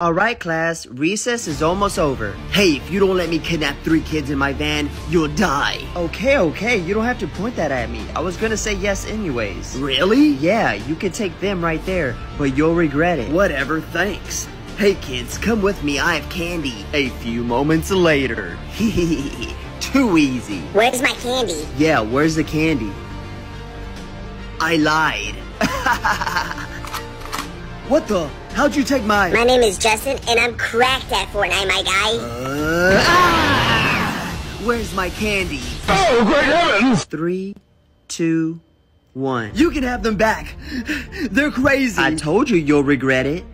Alright class, recess is almost over. Hey, if you don't let me kidnap three kids in my van, you'll die. Okay, okay, you don't have to point that at me. I was gonna say yes anyways. Really? Yeah, you can take them right there, but you'll regret it. Whatever, thanks. Hey kids, come with me, I have candy. A few moments later. Too easy. Where's my candy? Yeah, where's the candy? I lied. what the? How'd you take my... My name is Justin, and I'm cracked at Fortnite, my guy. Uh, ah! Where's my candy? Oh, great heavens! Three, two, one. You can have them back. They're crazy. I told you you'll regret it.